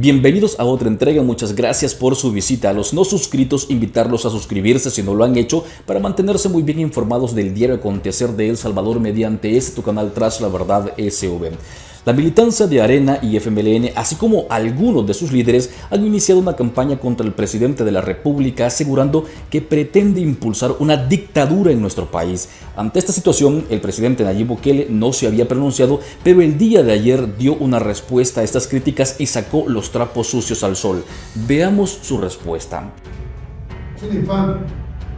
Bienvenidos a otra entrega, muchas gracias por su visita. A los no suscritos, invitarlos a suscribirse si no lo han hecho para mantenerse muy bien informados del diario acontecer de El Salvador mediante este tu canal Tras la Verdad SV. La militancia de Arena y FMLN, así como algunos de sus líderes, han iniciado una campaña contra el presidente de la República asegurando que pretende impulsar una dictadura en nuestro país. Ante esta situación, el presidente Nayib Bukele no se había pronunciado, pero el día de ayer dio una respuesta a estas críticas y sacó los trapos sucios al sol. Veamos su respuesta.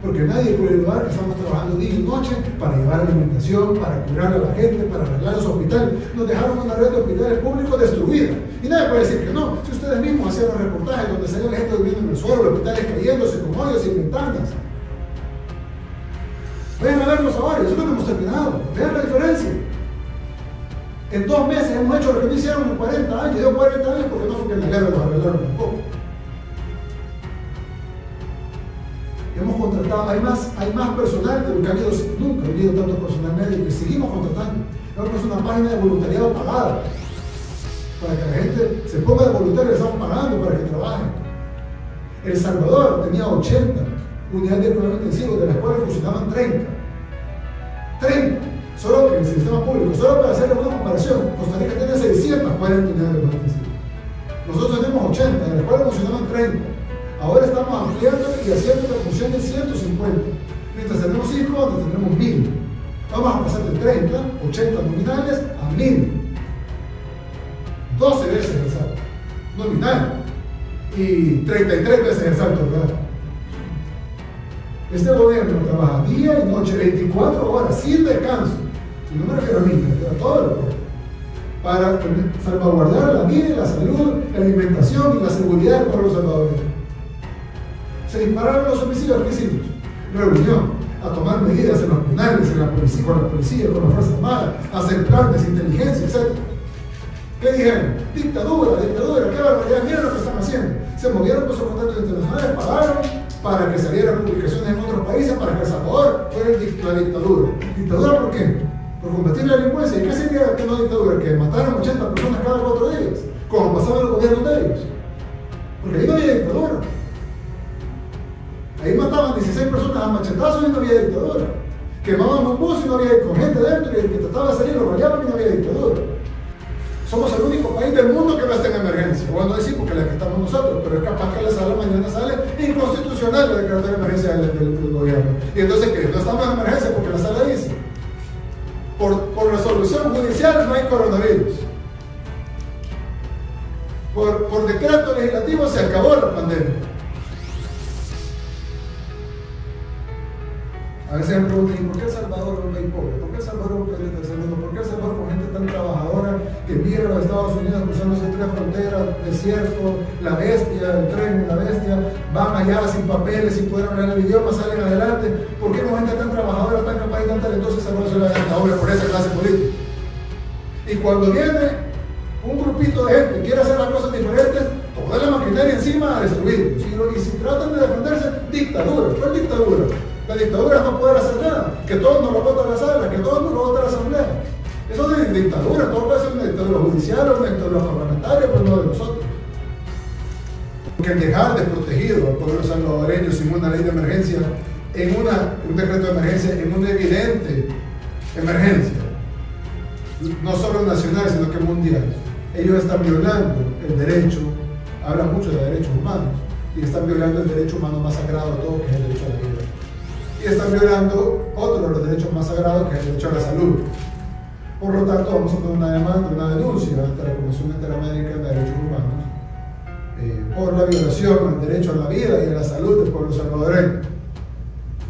Porque nadie puede dudar que estamos trabajando día y noche para llevar alimentación, para curar a la gente, para arreglar los hospitales. Nos dejaron una red de hospitales públicos destruida. Y nadie puede decir que no. Si ustedes mismos hacían los reportajes donde salía la gente viviendo en el suelo, los hospitales cayéndose con hoyos y ventanas. Vayan a verlos ahora, eso no hemos terminado. Vean la diferencia. En dos meses hemos hecho lo que no hicieron en 40 años. Llevo 40 años porque no fue que la guerra los arreglaron tampoco. hemos hay más, hay más personal de lo que ha habido nunca, ha habido tanto personal médico y seguimos contratando. Tenemos una página de voluntariado pagada para que la gente se ponga de voluntario, estamos pagando para que trabajen. El Salvador tenía 80 unidades de cuidados intensivos, de las cuales funcionaban 30. 30. Solo que en el sistema público, solo para hacer una comparación, Costa Rica tiene 640 unidades de cuidados intensivos. Nosotros tenemos 80, de las cuales funcionaban 30. Ahora estamos ampliando y haciendo la función de 150. Mientras tenemos 5, antes tenemos 1000. Vamos a pasar de 30, 80 nominales a 1000. 12 veces el salto nominal y 33 veces el salto real. Este gobierno trabaja día y noche, 24 horas, sin descanso. Y no me refiero a mí, me refiero todo el pueblo. Para salvaguardar la vida la salud, la alimentación y la seguridad del pueblo salvadoreño. Se dispararon los homicidios, ¿qué hicimos? Reunión, a tomar medidas en los penales, en la policía, con la policía, con la Fuerza Armada, a hacer planes, inteligencia, etc. ¿Qué dijeron? Dictadura, dictadura, qué barbaridad, miren lo que están haciendo. Se movieron con sus contactos internacionales, pagaron para que salieran publicaciones en otros países, para que El Salvador fuera la dictadura. ¿Dictadura por qué? Por combatir la delincuencia. ¿Y qué sería que no dictadura? Que mataron 80 personas cada cuatro días, como pasaba en los gobiernos de ellos. Porque ahí no había dictadura. 16 personas a machetazos y no había dictadura. Quemaban un bus y no había gente dentro y el que trataba de salir lo rayaban y no había dictadura. Somos el único país del mundo que no está en emergencia. Bueno, decimos que la que estamos nosotros, pero es capaz que la sala mañana sale inconstitucional la declaración de emergencia del, gobierno. Y entonces, ¿qué? No estamos en emergencia porque la sala dice. Por, resolución judicial no hay coronavirus. Por decreto legislativo se acabó la pandemia. A veces me preguntan, ¿por qué El Salvador es un país pobre? ¿Por qué El Salvador es un país de mundo? ¿Por qué El Salvador con gente tan trabajadora que migra a Estados Unidos cruzándose tres fronteras, desierto, la bestia, el tren, la bestia, van allá sin papeles, sin poder hablar el idioma, salen adelante? ¿Por qué con gente tan trabajadora, tan capaz y tan talentosa se la dictadura por esa clase política? Y cuando viene un grupito de gente quiere hacer las cosas diferentes, toda la maquinaria encima a destruir. Y si tratan de defenderse, dictadura. ¿Cuál dictadura? La dictadura no puede hacer nada. Que todos nos lo voten la sala, que todos nos lo voten la asamblea. Eso es dictadura, todo puede ser una dictadura judicial una dictadura parlamentaria, pero no de nosotros. Porque dejar desprotegido al pueblo salvadoreño sin una ley de emergencia, en una, un decreto de emergencia, en una evidente emergencia, no solo nacional, sino que mundial. Ellos están violando el derecho, hablan mucho de derechos humanos, y están violando el derecho humano más sagrado de todo, que es el derecho a la vida y están violando otro de los derechos más sagrados que es el derecho a la salud. Por lo tanto, vamos a poner una demanda, una denuncia ante la Comisión Interamericana de Derechos Humanos eh, por la violación al derecho a la vida y a la salud del pueblo salvadoreño.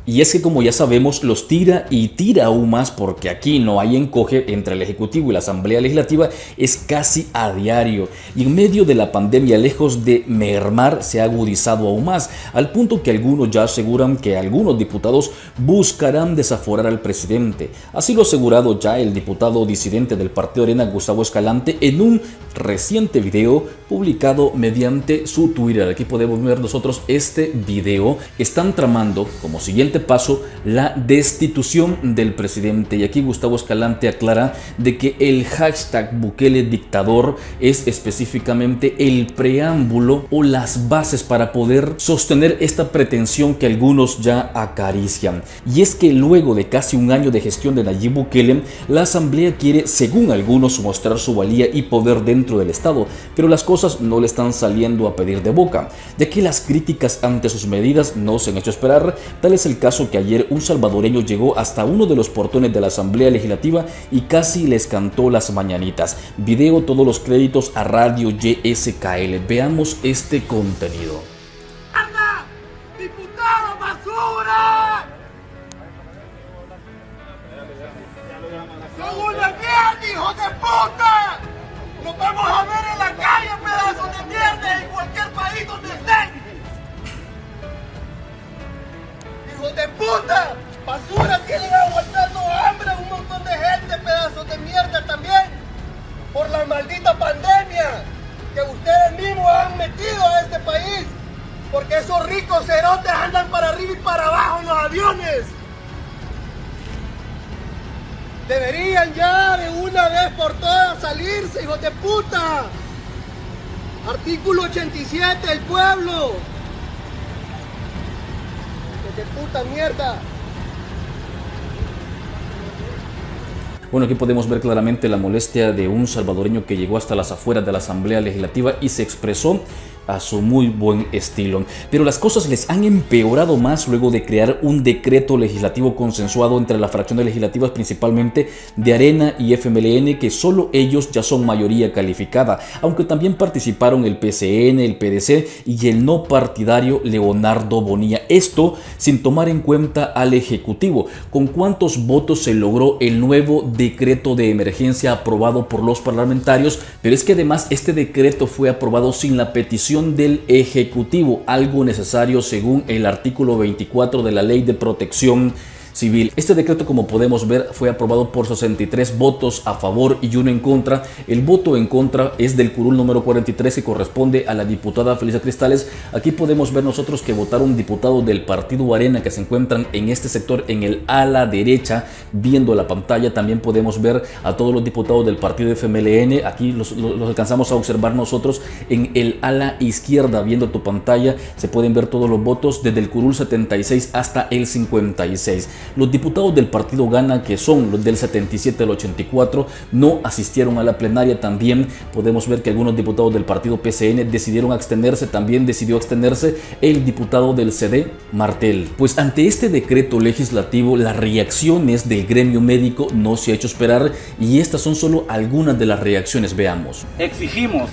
Y es que como ya sabemos, los tira y tira aún más porque aquí no hay encoge entre el Ejecutivo y la Asamblea Legislativa, es casi a diario. Y en medio de la pandemia, lejos de mermar, se ha agudizado aún más, al punto que algunos ya aseguran que algunos diputados buscarán desaforar al presidente. Así lo asegurado ya el diputado disidente del Partido Arena, Gustavo Escalante, en un reciente video publicado mediante su Twitter. Aquí podemos ver nosotros este video. Están tramando como siguiente siguiente paso, la destitución del presidente. Y aquí Gustavo Escalante aclara de que el hashtag Bukele dictador es específicamente el preámbulo o las bases para poder sostener esta pretensión que algunos ya acarician. Y es que luego de casi un año de gestión de Nayib Bukele, la Asamblea quiere, según algunos, mostrar su valía y poder dentro del Estado, pero las cosas no le están saliendo a pedir de boca, ya que las críticas ante sus medidas no se han hecho esperar. Tal es el caso que ayer un salvadoreño llegó hasta uno de los portones de la Asamblea Legislativa y casi les cantó las mañanitas. Video todos los créditos a Radio YSKL. Veamos este contenido. ¡Diputado basura! ¡Son una mierda, hijo de puta! ¡Nos vamos a ver en la calle, Bueno, aquí podemos ver claramente la molestia de un salvadoreño que llegó hasta las afueras de la Asamblea Legislativa y se expresó a su muy buen estilo. Pero las cosas les han empeorado más luego de crear un decreto legislativo consensuado entre las fracciones legislativas principalmente de Arena y FMLN que solo ellos ya son mayoría calificada, aunque también participaron el PCN, el PDC y el no partidario Leonardo Bonilla. Esto sin tomar en cuenta al Ejecutivo. ¿Con cuántos votos se logró el nuevo decreto de emergencia aprobado por los parlamentarios? Pero es que además este decreto fue aprobado sin la petición del Ejecutivo, algo necesario según el artículo 24 de la Ley de Protección Civil. Este decreto, como podemos ver, fue aprobado por 63 votos a favor y uno en contra. El voto en contra es del curul número 43 y corresponde a la diputada Felisa Cristales. Aquí podemos ver nosotros que votaron diputados del Partido Arena que se encuentran en este sector, en el ala derecha, viendo la pantalla. También podemos ver a todos los diputados del Partido FMLN. Aquí los alcanzamos a observar nosotros en el ala izquierda, viendo tu pantalla. Se pueden ver todos los votos desde el curul 76 hasta el 56. Los diputados del partido Gana, que son los del 77 al 84, no asistieron a la plenaria. También podemos ver que algunos diputados del partido PCN decidieron abstenerse. También decidió abstenerse el diputado del CD, Martel. Pues ante este decreto legislativo, las reacciones del gremio médico no se ha hecho esperar y estas son solo algunas de las reacciones. Veamos. Exigimos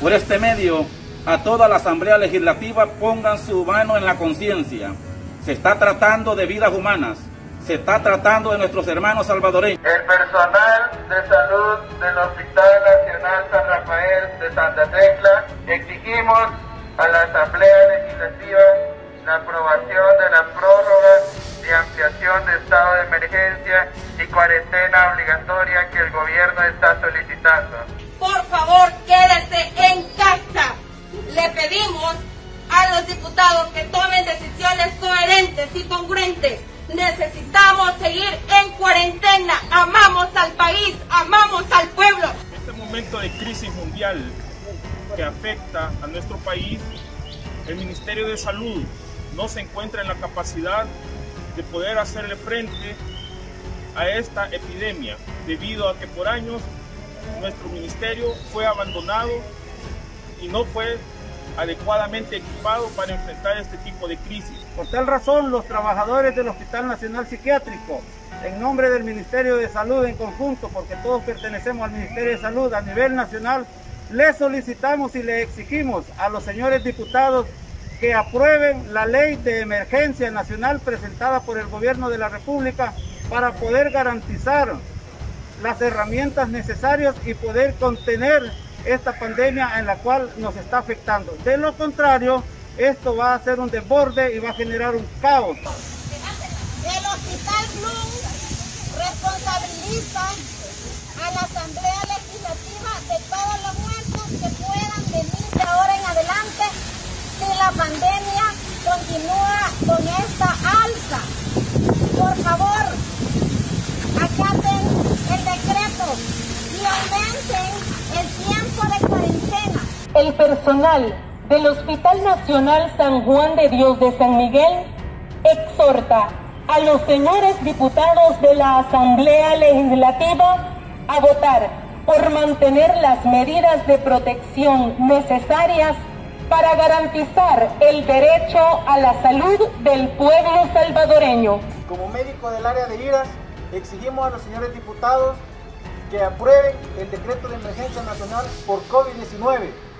por este medio a toda la Asamblea Legislativa pongan su mano en la conciencia. Se está tratando de vidas humanas se está tratando de nuestros hermanos salvadoreños. El personal de salud del Hospital Nacional San Rafael de Santa Tecla exigimos a la Asamblea Legislativa la aprobación de la prórroga de ampliación de estado de emergencia y cuarentena obligatoria que el gobierno está solicitando. Por favor, quédese en casa. Le pedimos a los diputados que tomen decisiones coherentes y congruentes Necesitamos seguir en cuarentena. Amamos al país, amamos al pueblo. Este momento de crisis mundial que afecta a nuestro país, el Ministerio de Salud no se encuentra en la capacidad de poder hacerle frente a esta epidemia, debido a que por años nuestro ministerio fue abandonado y no fue adecuadamente equipado para enfrentar este tipo de crisis. Por tal razón, los trabajadores del Hospital Nacional Psiquiátrico, en nombre del Ministerio de Salud en conjunto, porque todos pertenecemos al Ministerio de Salud a nivel nacional, le solicitamos y le exigimos a los señores diputados que aprueben la ley de emergencia nacional presentada por el gobierno de la República para poder garantizar las herramientas necesarias y poder contener esta pandemia en la cual nos está afectando. De lo contrario, esto va a ser un desborde y va a generar un caos. El Hospital Blum responsabiliza a la Asamblea Legislativa de todos los muertos que puedan venir de ahora en adelante si la pandemia continúa con esta alza. el personal del Hospital Nacional San Juan de Dios de San Miguel exhorta a los señores diputados de la Asamblea Legislativa a votar por mantener las medidas de protección necesarias para garantizar el derecho a la salud del pueblo salvadoreño. Como médico del área de IRAS, exigimos a los señores diputados que aprueben el decreto de emergencia nacional por COVID-19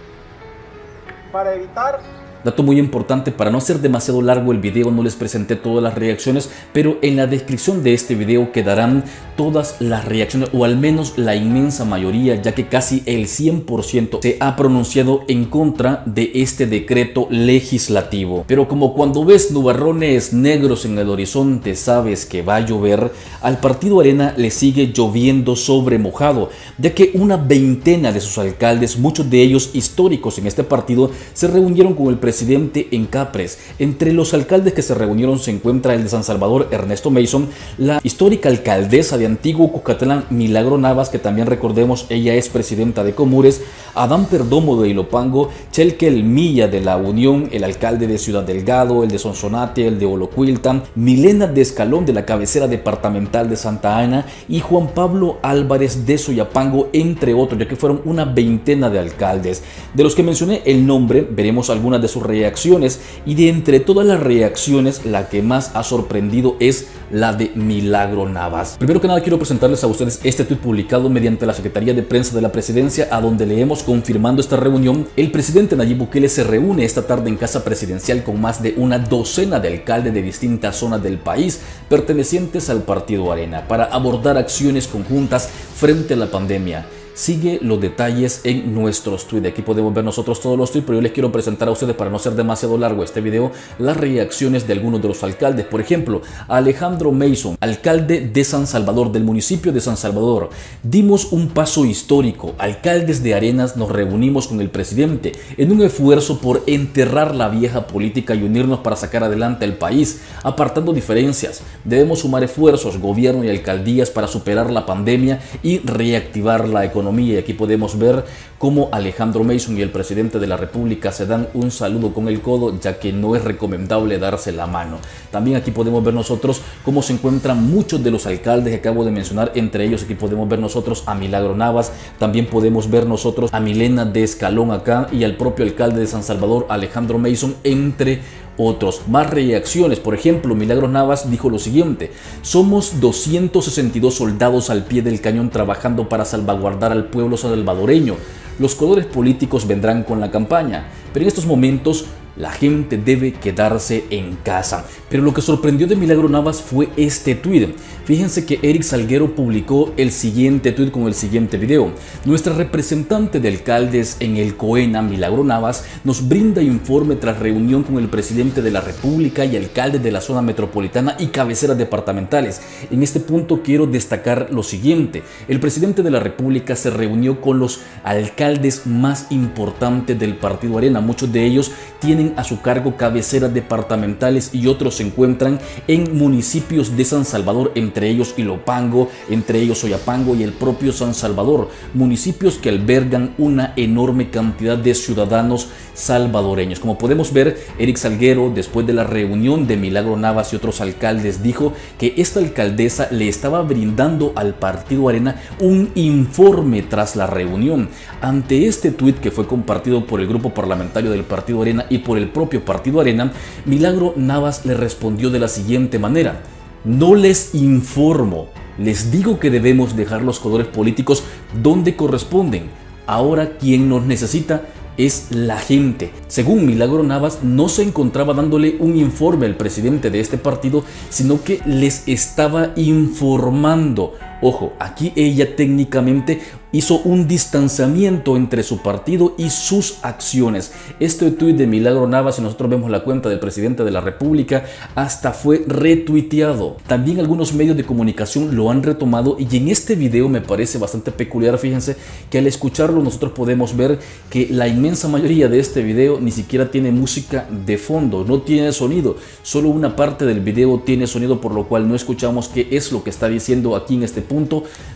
para evitar Dato muy importante, para no ser demasiado largo el video no les presenté todas las reacciones, pero en la descripción de este video quedarán todas las reacciones o al menos la inmensa mayoría, ya que casi el 100% se ha pronunciado en contra de este decreto legislativo. Pero como cuando ves nubarrones negros en el horizonte sabes que va a llover, al partido Arena le sigue lloviendo sobre mojado, ya que una veintena de sus alcaldes, muchos de ellos históricos en este partido, se reunieron con el presidente presidente en Capres. Entre los alcaldes que se reunieron se encuentra el de San Salvador, Ernesto Mason, la histórica alcaldesa de Antiguo Cucatlán, Milagro Navas, que también recordemos ella es presidenta de Comures, Adán Perdomo de Ilopango, Chelkel Milla de la Unión, el alcalde de Ciudad Delgado, el de Sonsonate, el de Olocuiltan, Milena de Escalón de la cabecera departamental de Santa Ana y Juan Pablo Álvarez de Soyapango, entre otros, ya que fueron una veintena de alcaldes. De los que mencioné el nombre, veremos algunas de sus reacciones y de entre todas las reacciones la que más ha sorprendido es la de Milagro Navas. Primero que nada quiero presentarles a ustedes este tweet publicado mediante la Secretaría de Prensa de la Presidencia a donde leemos confirmando esta reunión el presidente Nayib Bukele se reúne esta tarde en casa presidencial con más de una docena de alcaldes de distintas zonas del país pertenecientes al partido Arena para abordar acciones conjuntas frente a la pandemia. Sigue los detalles en nuestros tweets. Aquí podemos ver nosotros todos los tweets, pero yo les quiero presentar a ustedes, para no ser demasiado largo este video, las reacciones de algunos de los alcaldes. Por ejemplo, Alejandro Mason, alcalde de San Salvador, del municipio de San Salvador. Dimos un paso histórico. Alcaldes de Arenas nos reunimos con el presidente en un esfuerzo por enterrar la vieja política y unirnos para sacar adelante el país, apartando diferencias. Debemos sumar esfuerzos, gobierno y alcaldías para superar la pandemia y reactivar la economía y aquí podemos ver cómo Alejandro Mason y el presidente de la República se dan un saludo con el codo ya que no es recomendable darse la mano. También aquí podemos ver nosotros cómo se encuentran muchos de los alcaldes que acabo de mencionar, entre ellos aquí podemos ver nosotros a Milagro Navas, también podemos ver nosotros a Milena de Escalón acá y al propio alcalde de San Salvador, Alejandro Mason, entre otros. Más reacciones, por ejemplo, Milagros Navas dijo lo siguiente, somos 262 soldados al pie del cañón trabajando para salvaguardar al pueblo salvadoreño. Los colores políticos vendrán con la campaña, pero en estos momentos la gente debe quedarse en casa. Pero lo que sorprendió de Milagro Navas fue este tweet. Fíjense que Eric Salguero publicó el siguiente tweet con el siguiente video. Nuestra representante de alcaldes en el COENA, Milagro Navas, nos brinda informe tras reunión con el presidente de la República y alcalde de la zona metropolitana y cabeceras departamentales. En este punto quiero destacar lo siguiente. El presidente de la República se reunió con los alcaldes más importantes del Partido Arena. Muchos de ellos tienen a su cargo cabeceras departamentales y otros se encuentran en municipios de San Salvador, entre ellos Ilopango, entre ellos Oyapango y el propio San Salvador, municipios que albergan una enorme cantidad de ciudadanos salvadoreños. Como podemos ver, Eric Salguero, después de la reunión de Milagro Navas y otros alcaldes, dijo que esta alcaldesa le estaba brindando al Partido Arena un informe tras la reunión. Ante este tuit que fue compartido por el grupo parlamentario del Partido Arena y por el propio Partido Arena, Milagro Navas le respondió de la siguiente manera, no les informo, les digo que debemos dejar los colores políticos donde corresponden. Ahora quien nos necesita es la gente. Según Milagro Navas, no se encontraba dándole un informe al presidente de este partido, sino que les estaba informando. Ojo, aquí ella técnicamente hizo un distanciamiento entre su partido y sus acciones. Este tuit de Milagro Navas, si nosotros vemos la cuenta del presidente de la República, hasta fue retuiteado. También algunos medios de comunicación lo han retomado y en este video me parece bastante peculiar, fíjense, que al escucharlo nosotros podemos ver que la inmensa mayoría de este video ni siquiera tiene música de fondo, no tiene sonido, solo una parte del video tiene sonido por lo cual no escuchamos qué es lo que está diciendo aquí en este punto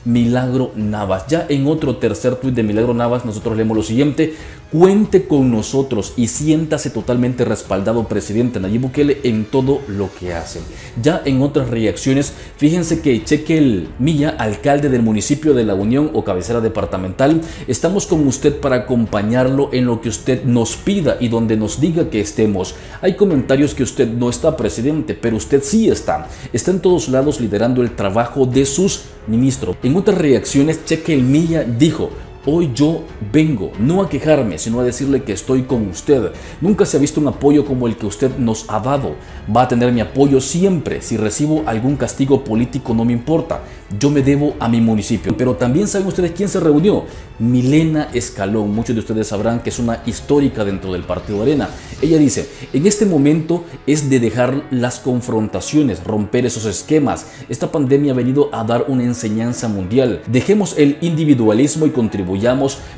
Milagro Navas. Ya en otro tercer tuit de Milagro Navas nosotros leemos lo siguiente, Cuente con nosotros y siéntase totalmente respaldado, presidente Nayib Bukele, en todo lo que hace. Ya en otras reacciones, fíjense que Chequel Milla, alcalde del municipio de La Unión o cabecera departamental, estamos con usted para acompañarlo en lo que usted nos pida y donde nos diga que estemos. Hay comentarios que usted no está, presidente, pero usted sí está. Está en todos lados liderando el trabajo de sus ministros. En otras reacciones, Chequel Milla dijo, Hoy yo vengo no a quejarme, sino a decirle que estoy con usted. Nunca se ha visto un apoyo como el que usted nos ha dado. Va a tener mi apoyo siempre. Si recibo algún castigo político no me importa. Yo me debo a mi municipio. Pero también saben ustedes quién se reunió. Milena Escalón. Muchos de ustedes sabrán que es una histórica dentro del Partido Arena. Ella dice, en este momento es de dejar las confrontaciones, romper esos esquemas. Esta pandemia ha venido a dar una enseñanza mundial. Dejemos el individualismo y contribuyamos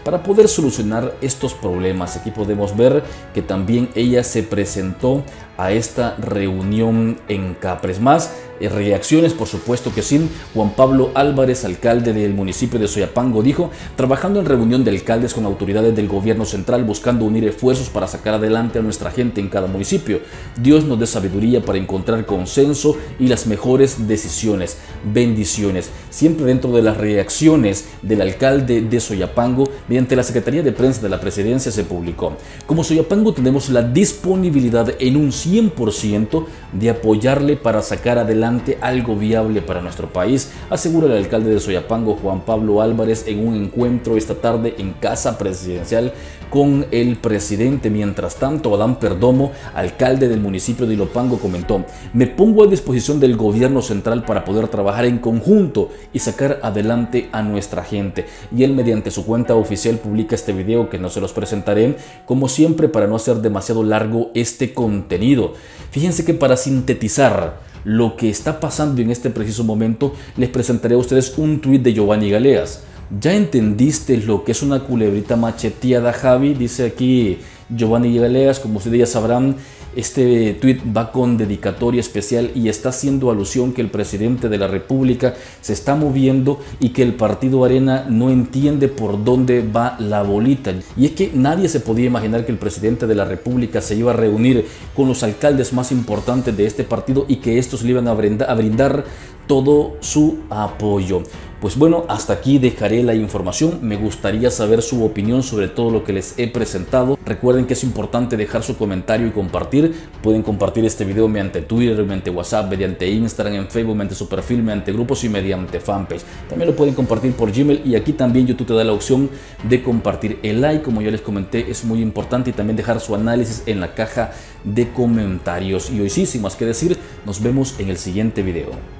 para poder solucionar estos problemas. Aquí podemos ver que también ella se presentó a esta reunión en Capres. Más eh, reacciones, por supuesto que sí. Juan Pablo Álvarez, alcalde del municipio de Soyapango, dijo, trabajando en reunión de alcaldes con autoridades del gobierno central, buscando unir esfuerzos para sacar adelante a nuestra gente en cada municipio. Dios nos dé sabiduría para encontrar consenso y las mejores decisiones. Bendiciones. Siempre dentro de las reacciones del alcalde de Soyapango, mediante la Secretaría de Prensa de la Presidencia se publicó. Como Soyapango tenemos la disponibilidad en un 100% de apoyarle para sacar adelante algo viable para nuestro país, asegura el alcalde de Soyapango, Juan Pablo Álvarez, en un encuentro esta tarde en Casa Presidencial con el presidente. Mientras tanto, Adán Perdomo, alcalde del municipio de Ilopango, comentó, me pongo a disposición del gobierno central para poder trabajar en conjunto y sacar adelante a nuestra gente. Y él mediante su cuenta oficial publica este video que no se los presentaré, como siempre para no hacer demasiado largo este contenido. Fíjense que para sintetizar lo que está pasando en este preciso momento, les presentaré a ustedes un tuit de Giovanni Galeas. ¿Ya entendiste lo que es una culebrita macheteada, Javi? Dice aquí Giovanni Galeas, como ustedes ya sabrán, este tweet va con dedicatoria especial y está haciendo alusión que el presidente de la República se está moviendo y que el partido Arena no entiende por dónde va la bolita. Y es que nadie se podía imaginar que el presidente de la República se iba a reunir con los alcaldes más importantes de este partido y que estos le iban a brindar todo su apoyo. Pues bueno, hasta aquí dejaré la información. Me gustaría saber su opinión sobre todo lo que les he presentado. Recuerden que es importante dejar su comentario y compartir. Pueden compartir este video mediante Twitter, mediante WhatsApp, mediante Instagram, en Facebook, mediante su perfil, mediante grupos y mediante fanpage. También lo pueden compartir por Gmail y aquí también YouTube te da la opción de compartir el like. Como ya les comenté, es muy importante y también dejar su análisis en la caja de comentarios. Y hoy sí, sin más que decir, nos vemos en el siguiente video.